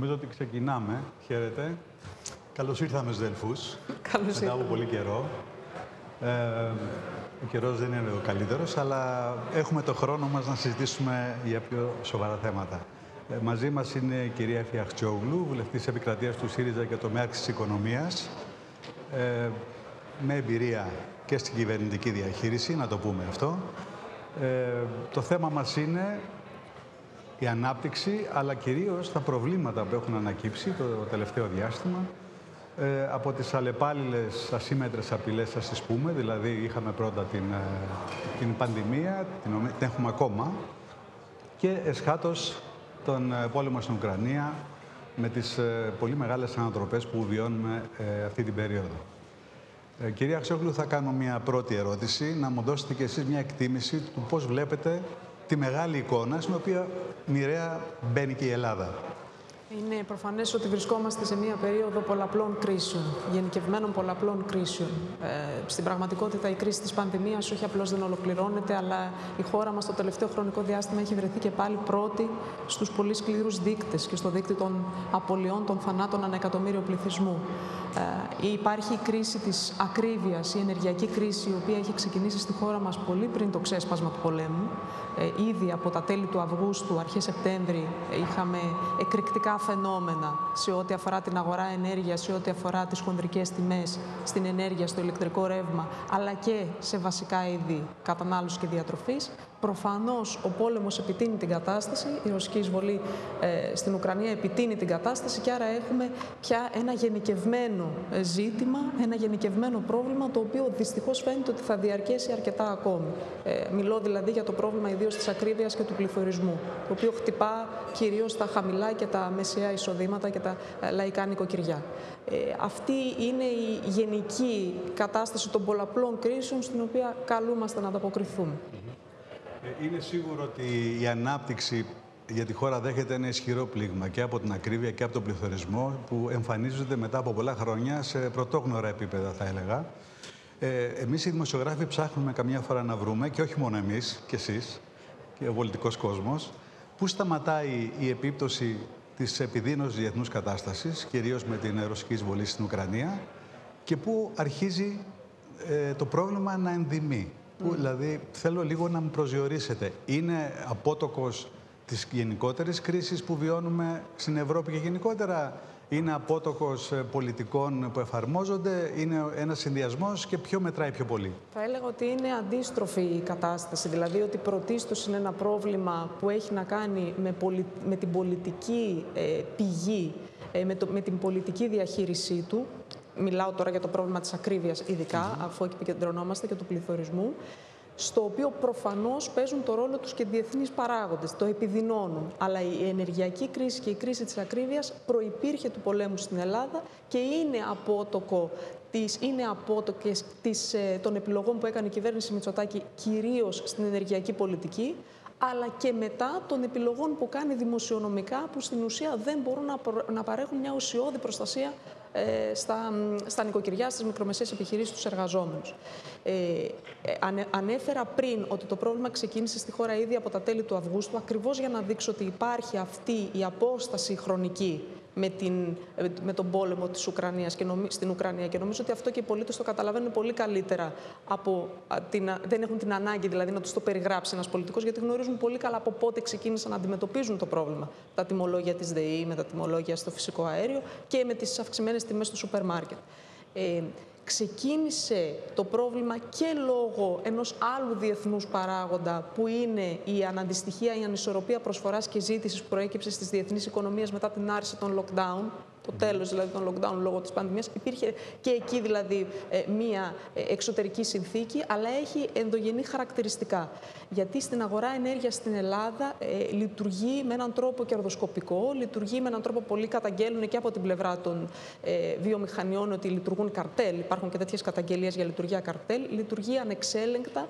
νομίζω ότι ξεκινάμε. Χαίρετε. Καλώς ήρθαμε στους Δελφούς. Καλώς Μετά από πολύ καιρό. Ε, ο καιρός δεν είναι ο καλύτερος, αλλά έχουμε το χρόνο μας να συζητήσουμε για πιο σοβαρά θέματα. Ε, μαζί μας είναι η κυρία Φιαχτσόγλου, βουλευτής επικρατείας του ΣΥΡΙΖΑ και το ΜΕΑΚ της Οικονομίας, ε, με εμπειρία και στην κυβερνητική διαχείριση, να το πούμε αυτό. Ε, το θέμα μας είναι η ανάπτυξη, αλλά κυρίως τα προβλήματα που έχουν ανακύψει το τελευταίο διάστημα ε, από τις αλλεπάλληλες ασύμετρες απειλές, ας τις πούμε, δηλαδή είχαμε πρώτα την, ε, την πανδημία, την, την έχουμε ακόμα, και εσχάτως τον ε, πόλεμο στην Ουκρανία με τις ε, πολύ μεγάλες ανατροπές που βιώνουμε ε, αυτή την περίοδο. Ε, κυρία Αξιόγλου, θα κάνω μια πρώτη ερώτηση, να μου δώσετε και εσείς μια εκτίμηση του πώς βλέπετε τη μεγάλη εικόνα στην οποία μοιραία μπαίνει και η Ελλάδα. Είναι προφανές ότι βρισκόμαστε σε μια περίοδο πολλαπλών κρίσεων, γενικευμένων πολλαπλών κρίσεων. Ε, στην πραγματικότητα, η κρίση της πανδημίας όχι απλώς δεν ολοκληρώνεται, αλλά η χώρα μας το τελευταίο χρονικό διάστημα έχει βρεθεί και πάλι πρώτη στους πολύ σκληρούς δείκτες και στο δείκτη των απολειών των θανάτων ανά εκατομμύριο πληθυσμού. Ε, υπάρχει η κρίση της ακρίβειας, η ενεργειακή κρίση, η οποία έχει ξεκινήσει στη χώρα μας πολύ πριν το ξέσπασμα του πολέμου. Ε, ήδη από τα τέλη του Αυγούστου, αρχές Σεπτέμβρη, είχαμε εκρηκτικά φαινόμενα σε ό,τι αφορά την αγορά ενέργειας, σε ό,τι αφορά τις χονδρικές τιμές στην ενέργεια, στο ηλεκτρικό ρεύμα, αλλά και σε βασικά είδη κατανάλωσης και διατροφής. Προφανώς ο πόλεμος επιτείνει την κατάσταση, η ρωσική εισβολή ε, στην Ουκρανία επιτείνει την κατάσταση και άρα έχουμε πια ένα γενικευμένο ε, ζήτημα, ένα γενικευμένο πρόβλημα το οποίο δυστυχώς φαίνεται ότι θα διαρκέσει αρκετά ακόμη. Ε, μιλώ δηλαδή για το πρόβλημα ιδίως της ακρίβειας και του πληθωρισμού, το οποίο χτυπά κυρίως τα χαμηλά και τα μεσαία εισοδήματα και τα ε, λαϊκά νοικοκυριά. Ε, αυτή είναι η γενική κατάσταση των πολλαπλών κρίσεων στην οποία καλούμαστε να ανταποκριθούμε. Ε, είναι σίγουρο ότι η ανάπτυξη για τη χώρα δέχεται ένα ισχυρό πλήγμα και από την ακρίβεια και από τον πληθωρισμό που εμφανίζονται μετά από πολλά χρόνια σε πρωτόγνωρα επίπεδα θα έλεγα. Ε, εμείς οι δημοσιογράφοι ψάχνουμε καμιά φορά να βρούμε και όχι μόνο εμείς και εσείς και ο πολιτικός κόσμος πού σταματάει η επίπτωση της επιδείνωσης διεθνούς κατάστασης κυρίως με την ρωσική εισβολή στην Ουκρανία και πού αρχίζει ε, το πρόβλημα να ενδυμεί. Που, δηλαδή, θέλω λίγο να μου προσδιορίσετε. Είναι απότοκος της γενικότερης κρίσης που βιώνουμε στην Ευρώπη και γενικότερα; Είναι απότοκος ε, πολιτικών που εφαρμόζονται, είναι ένας συνδυασμός και ποιο μετράει πιο πολύ; Θα έλεγα ότι είναι αντίστροφη η κατάσταση, δηλαδή ότι πρωτίστως είναι ένα πρόβλημα που έχει να κάνει με, με την πολιτική ε, πηγή, ε, με, το, με την πολιτική διαχείρισή του, μιλάω τώρα για το πρόβλημα της ακρίβειας ειδικά, αφού εκεί επικεντρωνόμαστε και του πληθωρισμού, στο οποίο προφανώς παίζουν το ρόλο τους και διεθνείς παράγοντες, το επιδεινώνουν. Αλλά η ενεργειακή κρίση και η κρίση της ακρίβειας προϋπήρχε του πολέμου στην Ελλάδα και είναι απότοκο της, είναι απότοκες της, ε, των επιλογών που έκανε η κυβέρνηση Μητσοτάκη κυρίως στην ενεργειακή πολιτική, αλλά και μετά των επιλογών που κάνει δημοσιονομικά που στην ουσία δεν μπορούν να, να παρέχουν μια ουσιώδη προστασία ε, στα, στα νοικοκυριά, στις μικρομεσαίες επιχειρήσεις, τους εργαζόμενους. Ε, ε ανέφερα πριν ότι το πρόβλημα ξεκίνησε στη χώρα ήδη από τα τέλη του Αυγούστου, ακριβώς για να δείξω ότι υπάρχει αυτή η απόσταση χρονική με, την, με τον πόλεμο της Ουκρανίας και στην Ουκρανία και νομίζω ότι αυτό και οι πολίτες το καταλαβαίνουν πολύ καλύτερα από την, δεν έχουν την ανάγκη δηλαδή να τους το περιγράψει ένας πολιτικός γιατί γνωρίζουν πολύ καλά από πότε ξεκίνησαν να αντιμετωπίζουν το πρόβλημα τα τιμολόγια της ΔΕΗ, με τα τιμολόγια στο φυσικό αέριο και με τις αυξημένες τιμές του σούπερ μάρκετ. Ε, ξεκίνησε το πρόβλημα και λόγω ενός άλλου διεθνούς παράγοντα που είναι η αναντιστοιχεία, η ανισορροπία προσφοράς και ζήτησης που προέκυψε στις διεθνείς οικονομίες μετά την άρση των lockdown, το τέλος δηλαδή των lockdown λόγω της πανδημίας. Υπήρχε και εκεί δηλαδή ε, μία ε, εξωτερική συνθήκη, αλλά έχει ενδογενή χαρακτηριστικά. Γιατί στην αγορά ενέργειας στην Ελλάδα ε, λειτουργεί με έναν τρόπο κερδοσκοπικό, λειτουργεί με έναν τρόπο πολύ καταγγέλνουν και από την πλευρά των ε, βιομηχανιών ότι λειτουργούν καρτέλ. Υπάρχουν και τέτοιες καταγγελίες για λειτουργία καρτέλ. Λειτουργεί ανεξέλεγκτα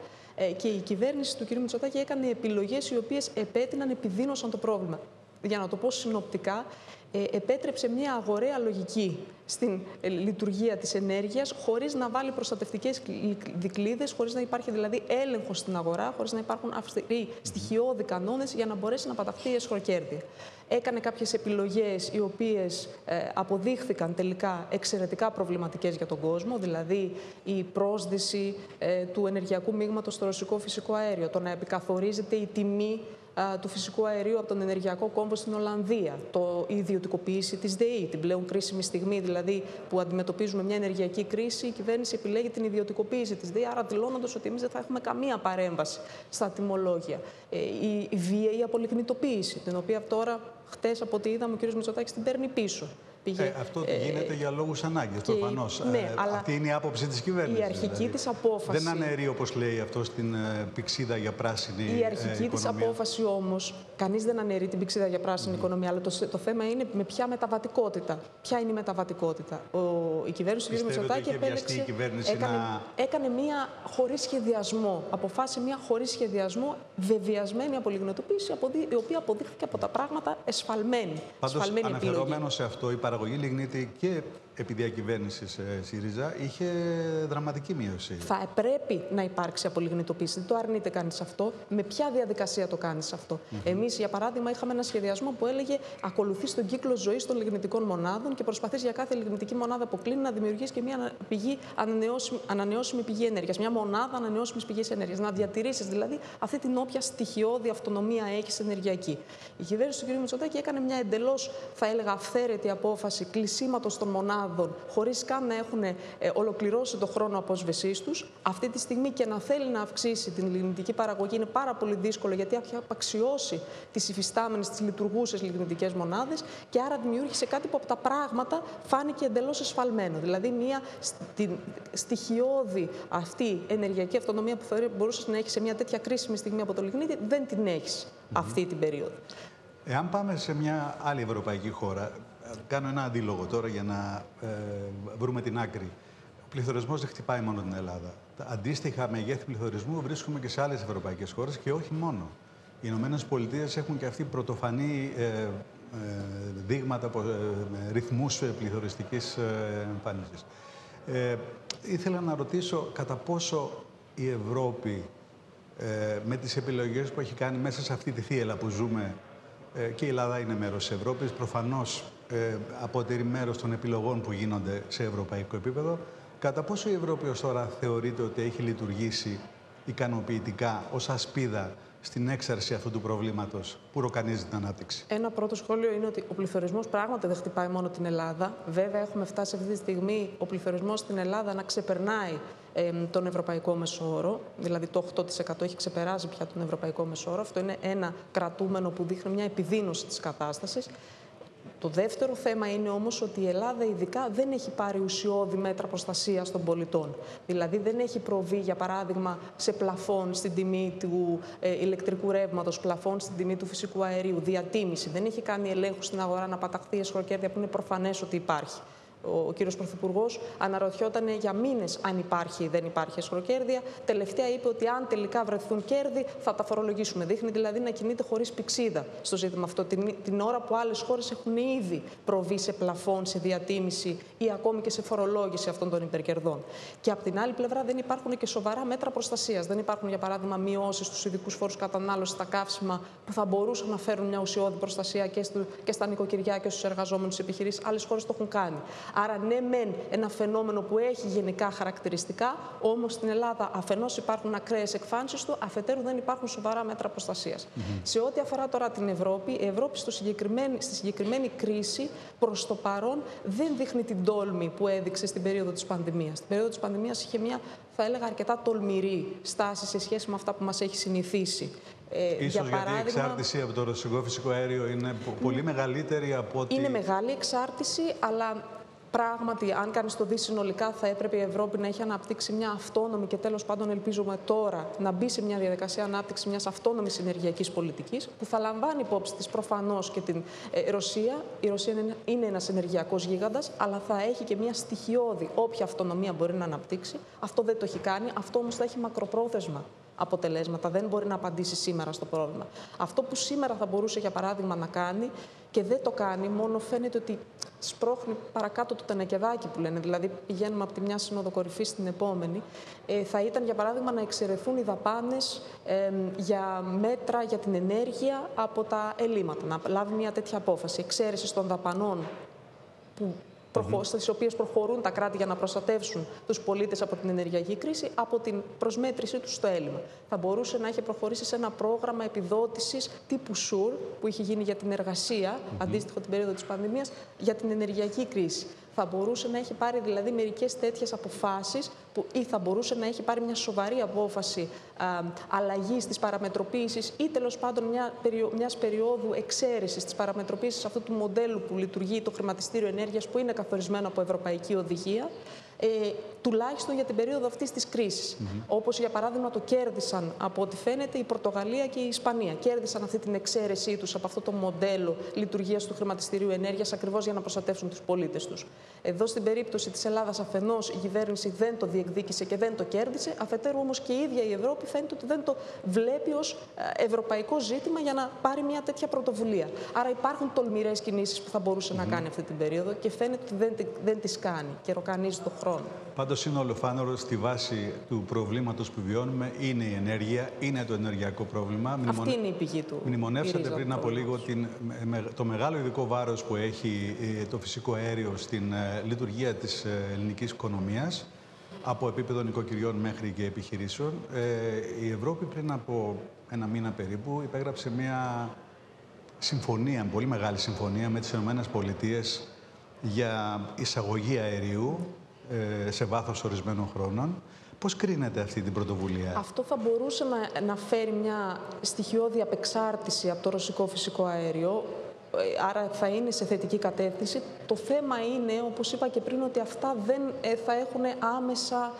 και η κυβέρνηση του κ. Μητσοτάκη έκανε επιλογές οι οποίες επέτειναν, επιδίνωσαν το πρόβλημα. Για να το πω συνοπτικά, ε, επέτρεψε μια αγοραία λογική στην ε, λειτουργία της ενέργειας χωρίς να βάλει προστατευτικές δικλείδες, χωρίς να υπάρχει δηλαδή έλεγχος στην αγορά, χωρίς να υπάρχουν αυστηροί στοιχειώδη κανόνες για να μπορέσει να παταχθεί η εσχροκέρδεια. έκανε κάποιες επιλογές οι οποίες ε, αποδείχθηκαν τελικά εξαιρετικά προβληματικές για τον κόσμο, δηλαδή η πρόσδυση ε, του ενεργειακού μείγματος στο ρωσικό φυσικό αέριο, το να επικαθορίζεται η τιμή του φυσικού αερίου από τον ενεργειακό κόμβο στην Ολλανδία, το, η ιδιωτικοποίηση της ΔΕΗ, την πλέον κρίσιμη στιγμή δηλαδή που αντιμετωπίζουμε μια ενεργειακή κρίση, η κυβέρνηση επιλέγει την ιδιωτικοποίηση της ΔΕΗ, άρα δηλώνοντας ότι εμείς δεν θα έχουμε καμία παρέμβαση στα τιμολόγια. Ε, η, η βίαιη απολιγνητοποίηση, την οποία τώρα χτες από ό,τι είδαμε ο κ. Μητσοτάκης την παίρνει πίσω. Πήγε, ε, αυτό ε, γίνεται για λόγους ανάγκης, προφανώς. Ναι, ε, αλλά αυτή είναι η άποψη της κυβέρνησης. Η αρχική δηλαδή. της απόφαση. Δεν αναιρεί, όπως λέει αυτό, την ε, πηξίδα για πράσινη Η αρχική της απόφαση όμως, κανείς δεν αναιρεί την πηξίδα για πράσινη mm. οικονομία, αλλά το, το θέμα είναι με ποια μεταβατικότητα. Ποια είναι η μεταβατικότητα. Ο, η κυβέρνηση του κ. Μητσοτάκη επέλεξε. έκανε, να... έκανε μία χωρίς σχεδιασμό. Αποφάσισε μία χωρίς σχεδιασμό βεβαιασμένη απολιγνωτοποίηση, η οποία αποδείχθηκε από τα πράγματα εσφαλμένη. Πάντως, αναφερόμενο σε αυτό, παραγωγή λιγνίτη και επί διακυβέρνησης ε, ΣΥΡΙΖΑ είχε δραματική μείωση. Θα πρέπει να υπάρξει απολιγνητοποίηση. Δεν το αρνείται κανείς αυτό. Με ποια διαδικασία το κάνεις αυτό; Mm -hmm. Εμείς, για παράδειγμα, είχαμε ένα σχεδιασμό που έλεγε ακολουθεί τον κύκλο ζωής των λιγνητικών μονάδων και προσπαθείς για κάθε λιγνητική μονάδα που κλείνει να δημιουργήσει και μια πηγή ανανεώσιμη, ανανεώσιμη πηγή ενέργειας. Μια μονάδα ανανεώσιμης πηγής ενέργειας. Να διατηρήσεις δηλαδή αυτή την όποια στοιχειώδη αυτονομία έχεις ενεργειακή. Η κυβέρνηση του κ. Μητσοτάκη έκανε μια εντελώς, θα έλεγα, αυθαίρετη απόφαση κλεισίματος των μονάδων μονάδων, χωρίς καν να έχουν ε, ολοκληρώσει το χρόνο απόσβεσής τους. Αυτή τη στιγμή και να θέλει να αυξήσει την λιγνητική παραγωγή είναι πάρα πολύ δύσκολο γιατί έχει απαξιώσει τις υφιστάμενες, τις λειτουργούσες λιγνητικές μονάδες και άρα δημιούργησε κάτι που από τα πράγματα φάνηκε εντελώς εσφαλμένο. Δηλαδή, μια στοιχειώδη αυτή ενεργειακή αυτονομία που θεωρεί μπορούσες να έχεις σε μια τέτοια κρίσιμη στιγμή από το λιγνίτη, δεν την έχεις αυτή την περίοδο. Εάν πάμε σε μια άλλη ευρωπαϊκή χώρα, κάνω ένα αντίλογο τώρα για να ε, βρούμε την άκρη. Ο πληθωρισμός δεν χτυπάει μόνο την Ελλάδα. Τα αντίστοιχα μεγέθη πληθωρισμού βρίσκουμε και σε άλλες ευρωπαϊκές χώρες και όχι μόνο. Οι Ηνωμένες Πολιτείες έχουν και αυτή πρωτοφανή ε, ε, δείγματα, ε, ρυθμούς πληθωριστικής ε, εμφάνισης. Ε, ήθελα να ρωτήσω κατά πόσο η Ευρώπη ε, με τις επιλογές που έχει κάνει μέσα σε αυτή τη θύελα που ζούμε ε, και η Ελλάδα είναι μέρος της Ευρώπης, προφανώς ε, αποτελεί μέρος των επιλογών που γίνονται σε ευρωπαϊκό επίπεδο. Κατά πόσο η Ευρώπη ως τώρα θεωρείται ότι έχει λειτουργήσει ικανοποιητικά ως ασπίδα στην έξαρση αυτού του προβλήματος που ροκανίζει την ανάπτυξη; Ένα πρώτο σχόλιο είναι ότι ο πληθωρισμός πράγματι δεν χτυπάει μόνο την Ελλάδα. Βέβαια, έχουμε φτάσει αυτή τη στιγμή ο πληθωρισμός στην Ελλάδα να ξεπερνάει ε, τον ευρωπαϊκό μεσόωρο. Δηλαδή, το 8% έχει ξεπεράσει πια τον ευρωπαϊκό μεσόωρο. Αυτό είναι ένα κρατούμενο που δείχνει μια επιδείνωση της κατάστασης. Το δεύτερο θέμα είναι όμως ότι η Ελλάδα ειδικά δεν έχει πάρει ουσιώδη μέτρα προστασίας των πολιτών. Δηλαδή δεν έχει προβεί, για παράδειγμα, σε πλαφόν στην τιμή του ε, ηλεκτρικού ρεύματος, πλαφόν στην τιμή του φυσικού αερίου, διατίμηση. Δεν έχει κάνει ελέγχους στην αγορά να παταχθεί εσχροκέρδια που είναι προφανές ότι υπάρχει ο κύριος Πρωθυπουργός αναρωτιόταν για μήνες αν υπάρχει ή δεν υπάρχει εσχροκέρδια. Τελευταία είπε ότι αν τελικά βρεθούν κέρδη θα τα φορολογήσουμε. Δείχνει δηλαδή να κινείται χωρίς πηξίδα στο ζήτημα αυτό. Την, την ώρα που άλλες χώρες έχουν ήδη προβεί σε πλαφόν, σε διατίμηση ή ακόμη και σε φορολόγηση αυτών των υπερκερδών. Και από την άλλη πλευρά δεν υπάρχουν και σοβαρά μέτρα προστασίας. Δεν υπάρχουν για παράδειγμα μειώσεις στους ειδικούς φόρους κατανάλωσης στα καύσιμα που θα μπορούσαν να φέρουν μια ουσιώδη προστασία και, στο, και στα νοικοκυριά και στους εργαζόμενους επιχειρήσεις. Άλλες χώρες το έχουν κάνει. Άρα, ναι, μεν ένα φαινόμενο που έχει γενικά χαρακτηριστικά, όμως στην Ελλάδα αφενός υπάρχουν ακραίες εκφάνσεις του, αφετέρου δεν υπάρχουν σοβαρά μέτρα προστασίας. Σε ό,τι αφορά τώρα την Ευρώπη, η Ευρώπη στο συγκεκριμένη, στη συγκεκριμένη κρίση προς το παρόν δεν δείχνει την τόλμη που έδειξε στην περίοδο της πανδημίας. Στην περίοδο της πανδημίας είχε μια, θα έλεγα, αρκετά τολμηρή στάση σε σχέση με αυτά που μας έχει συνηθίσει. Ε, Ίσως για παράδειγμα, γιατί η εξάρτηση από το ρωσικό φυσικό αέριο είναι πολύ μεγαλύτερη από ότι... Είναι μεγάλη εξάρτηση, αλλά Πράγματι, αν κανείς το δει συνολικά, θα έπρεπε η Ευρώπη να έχει αναπτύξει μια αυτόνομη και τέλος πάντων ελπίζουμε τώρα να μπει σε μια διαδικασία ανάπτυξης μιας αυτόνομης ενεργειακής πολιτικής που θα λαμβάνει υπόψη της προφανώς και την ε, Ρωσία. Η Ρωσία είναι, είναι ένας ενεργειακός γίγαντας, αλλά θα έχει και μια στοιχειώδη όποια αυτονομία μπορεί να αναπτύξει. Αυτό δεν το έχει κάνει. Αυτό όμως θα έχει μακροπρόθεσμα αποτελέσματα. Δεν μπορεί να απαντήσει σήμερα στο πρόβλημα. Αυτό που σήμερα θα μπορούσε, για παράδειγμα, να κάνει και δεν το κάνει, μόνο φαίνεται ότι σπρώχνει παρακάτω το τενεκεδάκι που λένε, δηλαδή πηγαίνουμε από τη μια σύνοδο κορυφή στην επόμενη, ε, θα ήταν για παράδειγμα να εξαιρεθούν οι δαπάνες ε, για μέτρα για την ενέργεια από τα ελλείμματα. Να λάβει μια τέτοια απόφαση. Εξαίρεσης των δαπανών που προχω... στις οποίες προχωρούν τα κράτη για να προστατεύσουν τους πολίτες από την ενεργειακή κρίση, από την προσμέτρησή τους στο έλλειμμα. Θα μπορούσε να έχει προχωρήσει σε ένα πρόγραμμα επιδότησης τύπου ΣΟΥΡ, που είχε γίνει για την εργασία, αντίστοιχο την περίοδο της πανδημίας, για την ενεργειακή κρίση θα μπορούσε να έχει πάρει δηλαδή μερικές τέτοιες αποφάσεις ή θα μπορούσε να έχει πάρει μια σοβαρή απόφαση αλλαγής της παραμετροποίησης ή τέλος πάντων μια μιας περίοδου εξαίρεσης της παραμετροποίησης αυτού του μοντέλου που λειτουργεί το χρηματιστήριο ενέργειας που είναι καθορισμένο από Ευρωπαϊκή Οδηγία ε, τουλάχιστον για την περίοδο αυτής της κρίσης. Mm -hmm. Όπως για παράδειγμα το κέρδισαν από ό,τι φαίνεται η Πορτογαλία και η Ισπανία. Κέρδισαν αυτή την εξαίρεσή τους από αυτό το μοντέλο λειτουργίας του χρηματιστηρίου ενέργειας ακριβώς για να προστατεύσουν τους πολίτες τους. Εδώ στην περίπτωση της Ελλάδας, αφενός η κυβέρνηση δεν το διεκδίκησε και δεν το κέρδισε. Αφετέρου όμως και η ίδια η Ευρώπη φαίνεται ότι δεν το βλέπει ως ε, ευρωπαϊκό ζήτημα για να πάρει μια τέτοια πρωτοβουλία. Άρα υπάρχουν τολμηρές κινήσεις που θα μπορούσε mm -hmm. να κάνει αυτή την περίοδο και φαίνεται ότι δεν, δεν τις κάνει και ροκανίζει το χρόνο χρόνου. Πάντως είναι ολοφάνερο στη βάση του προβλήματος που βιώνουμε είναι η ενέργεια, είναι το ενεργειακό πρόβλημα. Αυτή είναι η πηγή του. Μνημονεύσατε πριν από λίγο την, το μεγάλο ειδικό βάρος που έχει ε, το φυσικό αέριο στην ε, λειτουργία της ε, ελληνικής οικονομίας από επίπεδο νοικοκυριών μέχρι και επιχειρήσεων. η Ευρώπη πριν από ένα μήνα περίπου υπέγραψε μια συμφωνία, πολύ μεγάλη συμφωνία με τις ΗΠΑ για εισαγωγή αερίου ε, σε βάθος ορισμένων χρόνων. Πώς κρίνεται αυτή την πρωτοβουλία; Αυτό θα μπορούσε να, να φέρει μια στοιχειώδη απεξάρτηση από το ρωσικό φυσικό αέριο, ε, άρα θα είναι σε θετική κατεύθυνση. Το θέμα είναι, όπως είπα και πριν, ότι αυτά δεν ε, θα έχουν άμεσα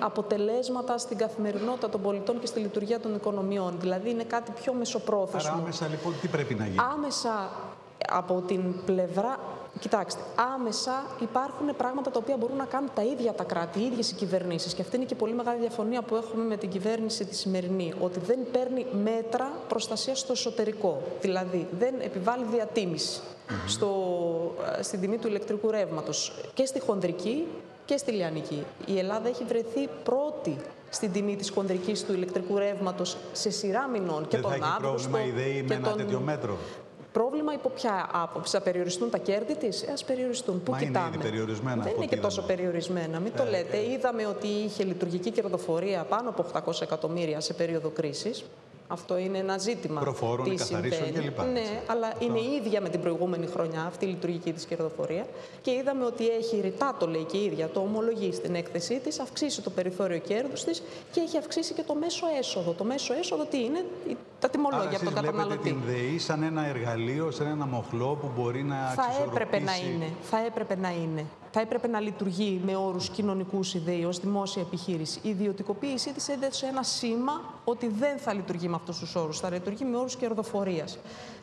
αποτελέσματα στην καθημερινότητα των πολιτών και στη λειτουργία των οικονομιών. Δηλαδή είναι κάτι πιο μεσοπρόθεσμο. Άρα άμεσα λοιπόν τι πρέπει να γίνει; Άμεσα από την πλευρά Κοιτάξτε, άμεσα υπάρχουν πράγματα τα οποία μπορούν να κάνουν τα ίδια τα κράτη, οι ίδιες οι κυβερνήσεις. Και αυτή είναι και πολύ μεγάλη διαφωνία που έχουμε με την κυβέρνηση τη σημερινή. Ότι δεν παίρνει μέτρα προστασίας στο εσωτερικό. Δηλαδή, δεν επιβάλλει διατίμηση στο, ε, στην τιμή του ηλεκτρικού ρεύματος και στη χονδρική και στη λιανική. Η Ελλάδα έχει βρεθεί πρώτη στην τιμή της χονδρικής του ηλεκτρικού ρεύματος σε σειρά μηνών. Και τον θα έχει πρόβλημα η ΔΕΗ με ένα τέτοιο μέτρο; Πρόβλημα υπό ποια άποψη. Θα περιοριστούν τα κέρδη της, ας περιοριστούν. Πού Μα κοιτάμε. Είναι ήδη περιορισμένα. Δεν είναι και τόσο περιορισμένα. Μην το ε, λέτε. Ε. Είδαμε ότι είχε λειτουργική κερδοφορία πάνω από 800 εκατομμύρια σε περίοδο κρίσης. Αυτό είναι ένα ζήτημα. Προφόρων, τι καθαρίσεων κλπ. Ναι, αλλά Αυτό. είναι ίδια με την προηγούμενη χρονιά αυτή η λειτουργική της κερδοφορία. Και είδαμε ότι έχει ρητά, το λέει και η ίδια, το ομολογεί στην έκθεσή της, αυξήσει το περιθώριο κέρδους της και έχει αυξήσει και το μέσο έσοδο. Το μέσο έσοδο τι είναι, τα τιμολόγια από τον καταναλωτή. την ΔΕΗ σαν ένα εργαλείο, σαν ένα μοχλό που μπορεί να θα έπρεπε να είναι. Θα έπρεπε να είναι. Θα έπρεπε να λειτουργεί με όρους κοινωνικούς ιδεή ως δημόσια επιχείρηση. Η ιδιωτικοποίησή της έδωσε ένα σήμα ότι δεν θα λειτουργεί με αυτούς τους όρους. Θα λειτουργεί με όρους κερδοφορίας.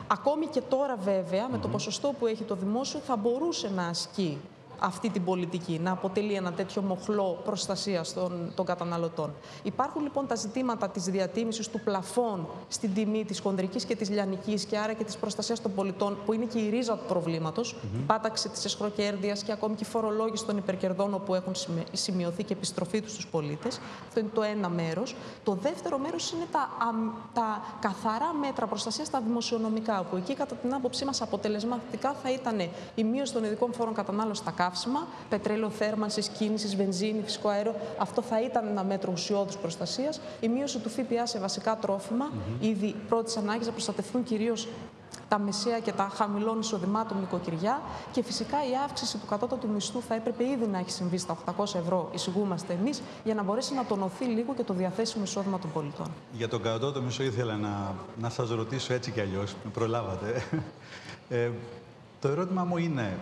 Ακόμη και τώρα, βέβαια, με το ποσοστό που έχει το δημόσιο, θα μπορούσε να ασκεί αυτή την πολιτική, να αποτελεί ένα τέτοιο μοχλό προστασίας των, των καταναλωτών. Υπάρχουν λοιπόν τα ζητήματα της διατίμησης του πλαφών στην τιμή της χονδρικής και της λιανικής και άρα και της προστασίας των πολιτών, που είναι και η ρίζα του προβλήματος, mm -hmm. πάταξη της εσχροκέρδειας και ακόμη και η φορολόγηση των υπερκερδών όπου έχουν σημειωθεί και επιστροφή τους στους πολίτες. Αυτό είναι το ένα μέρος. Το δεύτερο μέρος είναι τα, τα καθαρά μέτρα προστασίας στα δημοσιονομικά, που εκεί κατά την άποψή μας αποτελεσματικά θα ήταν η μείωση των ειδικών φόρων κατανάλωσης στα καύσιμα, πετρέλαιο θέρμανσης, κίνησης, βενζίνη, φυσικό αέριο. Αυτό θα ήταν ένα μέτρο ουσιώδου προστασίας. Η μείωση του ΦΠΑ σε βασικά τρόφιμα, mm -hmm. ήδη πρώτης ανάγκης να προστατευτούν κυρίως τα μεσαία και τα χαμηλών εισοδημάτων νοικοκυριά και φυσικά η αύξηση του κατώτατου μισθού θα έπρεπε ήδη να έχει συμβεί στα 800 ευρώ, εισηγούμαστε εμείς, για να μπορέσει να τονωθεί λίγο και το διαθέσιμο εισόδημα των πολιτών. Για τον κατώτατο μισθό ήθελα να, να σας ρωτήσω έτσι κι αλλιώς, με προλάβατε. Ε, το ερώτημα μου είναι,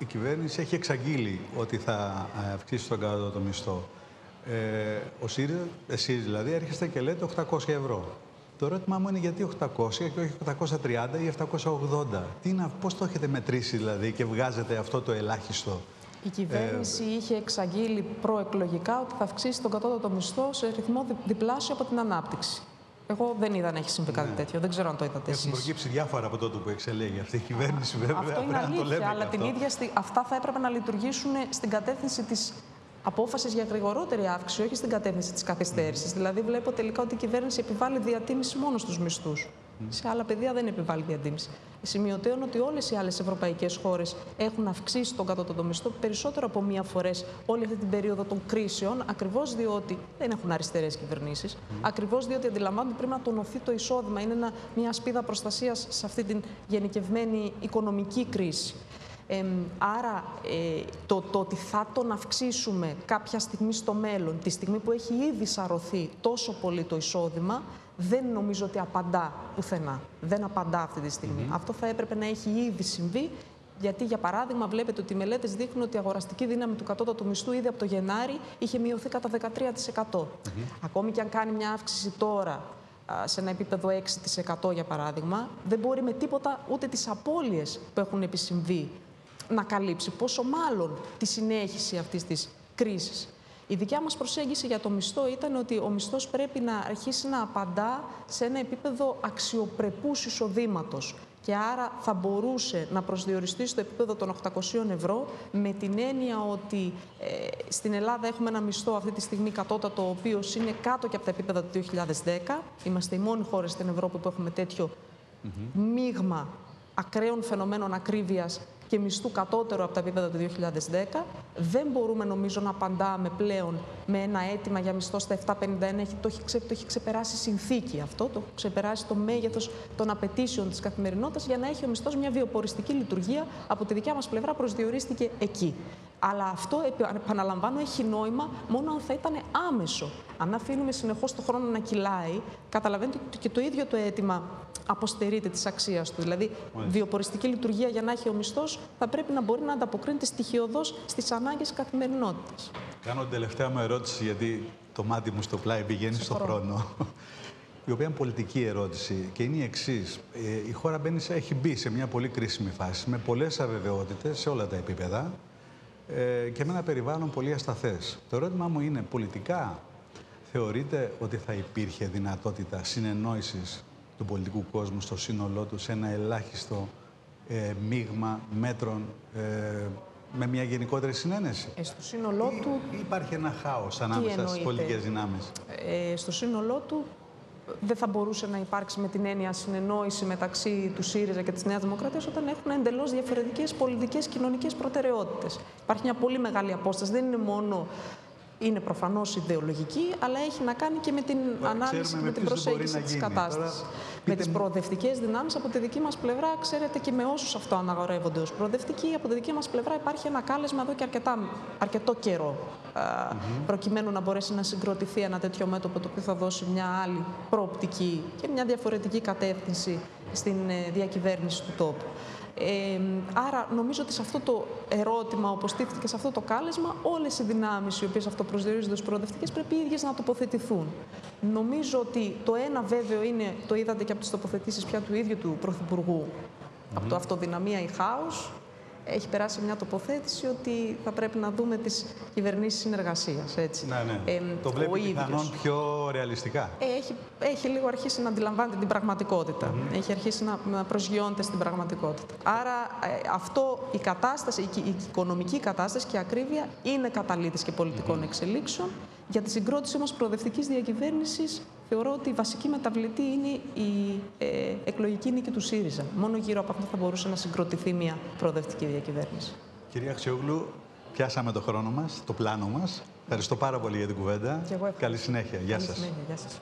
η κυβέρνηση έχει εξαγγείλει ότι θα ε, αυξήσει τον κατώτατο μισθό. Ε, ο ΣΥΡΙΖΑ, εσείς δηλαδή, έρχεστε και λέτε 800 ευρώ. Το ερώτημά μου είναι γιατί 800 και όχι 830 ή 780. Τι είναι, πώς το έχετε μετρήσει δηλαδή και βγάζετε αυτό το ελάχιστο; Η κυβέρνηση ε, είχε εξαγγείλει προεκλογικά ότι θα αυξήσει τον κατώτατο μισθό σε ρυθμό διπλάσιο από την ανάπτυξη. Εγώ δεν είδα να έχει συμβεί κάτι ναι. τέτοιο. Δεν ξέρω αν το είδατε εσείς. Έχουν προκύψει διάφορα από τότε που εξελέγει αυτή η κυβέρνηση, βέβαια. Αυτό είναι αλήθεια, αλλά την ίδια στι... αυτά θα έπρεπε να λειτουργήσουν στην κατεύθυνση της απόφασης για γρηγορότερη αύξηση, όχι στην κατεύθυνση της καθυστέρησης. Mm. Δηλαδή, βλέπω τελικά ότι η κυβέρνηση επιβάλλει διατίμηση μόνο στους μισθούς. Mm. Σε άλλα πεδία δεν επιβάλλει διατίμηση. Σημειωτέων ότι όλες οι άλλες ευρωπαϊκές χώρες έχουν αυξήσει τον κατώτατο μισθό περισσότερο από μία φορές όλη αυτή την περίοδο των κρίσεων, ακριβώς διότι δεν έχουν αριστερές κυβερνήσεις, mm. ακριβώς διότι αντιλαμβάνονται ότι πρέπει να τονωθεί το εισόδημα. Είναι ένα, μια σπίδα προστασίας σε αυτή την γενικευμένη οικονομική κρίση. Ε, άρα ε, το, το ότι θα τον αυξήσουμε κάποια στιγμή στο μέλλον, τη στιγμή που έχει ήδη σαρωθεί τόσο πολύ το εισόδημα, δεν νομίζω ότι απαντά πουθενά. Δεν απαντά αυτή τη στιγμή. Αυτό θα έπρεπε να έχει ήδη συμβεί γιατί, για παράδειγμα, βλέπετε ότι οι μελέτες δείχνουν ότι η αγοραστική δύναμη του κατώτατου μισθού ήδη από το Γενάρη είχε μειωθεί κατά 13%. Ακόμη και αν κάνει μια αύξηση τώρα σε ένα επίπεδο 6% για παράδειγμα, δεν μπορεί με τίποτα ούτε τις απώλειες που έχουν επισυμβεί να καλύψει, πόσο μάλλον τη συνέχιση αυτής της κρίσης. Η δικιά μας προσέγγιση για το μισθό ήταν ότι ο μισθός πρέπει να αρχίσει να απαντά σε ένα επίπεδο αξιοπρεπούς εισοδήματος και άρα θα μπορούσε να προσδιοριστεί στο επίπεδο των 800 ευρώ με την έννοια ότι ε, στην Ελλάδα έχουμε ένα μισθό αυτή τη στιγμή κατώτατο ο οποίος είναι κάτω και από τα επίπεδα του 2010. Είμαστε οι μόνοι χώρες στην Ευρώπη που έχουμε τέτοιο mm μείγμα ακραίων φαινομένων ακρίβειας και μισθού κατώτερο από τα επίπεδα του 2010. Δεν μπορούμε νομίζω να απαντάμε πλέον με ένα αίτημα για μισθό στα 751. Το έχει, ξε, το έχει ξεπεράσει συνθήκη αυτό, το έχει ξεπεράσει το μέγεθος των απαιτήσεων της καθημερινότητας για να έχει ο μισθός μια βιοποριστική λειτουργία. Από τη δικιά μας πλευρά προσδιορίστηκε εκεί. Αλλά αυτό, επαναλαμβάνω, έχει νόημα μόνο αν θα ήταν άμεσο. Αν αφήνουμε συνεχώς το χρόνο να κυλάει, καταλαβαίνετε ότι και το ίδιο το αίτημα αποστερείται της αξίας του. Δηλαδή, βιοποριστική λειτουργία για να έχει ο μισθός θα πρέπει να μπορεί να ανταποκρίνεται στοιχειοδός στις ανάγκες καθημερινότητας. Κάνω την τελευταία μου ερώτηση, γιατί το μάτι μου στο πλάι πηγαίνει στο χρόνο. η οποία είναι πολιτική ερώτηση και είναι η εξής. Ε, η χώρα μπαίνει, έχει μπει σε μια πολύ κρίσιμη φάση με πολλές αβεβαιότητες σε όλα τα επίπεδα ε, και με ένα περιβάλλον πολύ ασταθές. Το ερώτημά μου είναι πολιτικά θεωρείτε ότι θα υπήρχε δυνατότητα συνεννόησης του πολιτικού κόσμου στο σύνολό τους σε ένα ελάχιστο ε, μείγμα μέτρων ε, με μια γενικότερη συνένεση. Ε, στο σύνολό του... Υπάρχει ένα χάος ανάμεσα στις πολιτικές δυνάμεις. Ε, στο σύνολό του δεν θα μπορούσε να υπάρξει με την έννοια συνεννόηση μεταξύ του ΣΥΡΙΖΑ και της Νέας Δημοκρατίας όταν έχουν εντελώς διαφορετικές πολιτικές κοινωνικές προτεραιότητες. Υπάρχει μια πολύ μεγάλη απόσταση. Δεν είναι μόνο είναι προφανώς ιδεολογική, αλλά έχει να κάνει και με την ανάλυση, με, με την προσέγγιση της κατάστασης. Με τις προοδευτικές δυνάμεις από τη δική μας πλευρά, ξέρετε και με όσους αυτό αναγορεύονται ως προοδευτικοί, από τη δική μας πλευρά υπάρχει ένα κάλεσμα εδώ και αρκετά, αρκετό καιρό, mm προκειμένου να μπορέσει να συγκροτηθεί ένα τέτοιο μέτωπο το οποίο θα δώσει μια άλλη προοπτική και μια διαφορετική κατεύθυνση στην ε, διακυβέρνηση του τόπου. Ε, άρα νομίζω ότι σε αυτό το ερώτημα, όπως τίθεται σε αυτό το κάλεσμα, όλες οι δυνάμεις οι οποίες αυτοπροσδιορίζονται ως προοδευτικές πρέπει οι ίδιες να τοποθετηθούν. Νομίζω ότι το ένα βέβαιο είναι, το είδατε και από τις τοποθετήσεις πια του ίδιου του Πρωθυπουργού, από το αυτοδυναμία ή χάος, έχει περάσει μια τοποθέτηση ότι θα πρέπει να δούμε τις κυβερνήσεις συνεργασίας. Έτσι. Ναι, ναι. Ε, το βλέπει πιθανόν πιο ρεαλιστικά. Ε, έχει, έχει λίγο αρχίσει να αντιλαμβάνεται την πραγματικότητα. Έχει αρχίσει να, να προσγειώνεται στην πραγματικότητα. Άρα ε, αυτό η κατάσταση, η, η, οικονομική κατάσταση και η ακρίβεια είναι καταλήτης και πολιτικών εξελίξεων. Για τη συγκρότηση όμως προοδευτικής διακυβέρνησης θεωρώ ότι η βασική μεταβλητή είναι η ε, εκλογική νίκη του ΣΥΡΙΖΑ. Μόνο γύρω από αυτό θα μπορούσε να συγκροτηθεί μια προοδευτική διακυβέρνηση. Κυρία Αξιόγλου, πιάσαμε το χρόνο μας, το πλάνο μας. Ευχαριστώ πάρα πολύ για την κουβέντα. Και εγώ Καλή συνέχεια. Γεια Καλή Συνέχεια. Γεια σας.